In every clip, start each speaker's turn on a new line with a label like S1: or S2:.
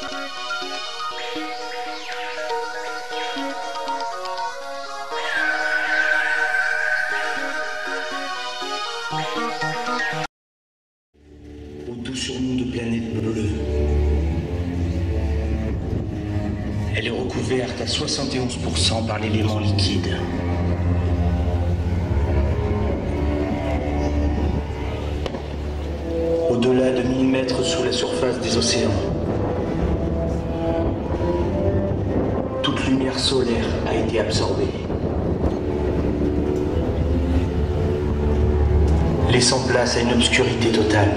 S1: Au-tout sur nous de planète bleue. Elle est recouverte à 71% par l'élément liquide. Solaire a été absorbée. Laissant place à une obscurité totale.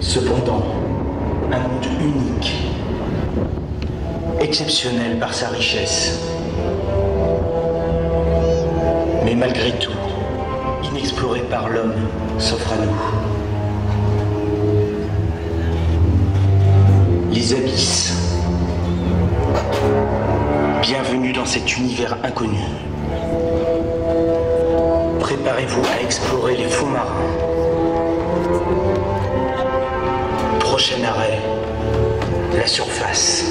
S1: Cependant, un monde unique, exceptionnel par sa richesse, mais malgré tout, inexploré par l'homme, s'offre à nous. Abysses. Bienvenue dans cet univers inconnu. Préparez-vous à explorer les fonds marins. Prochain arrêt, la surface.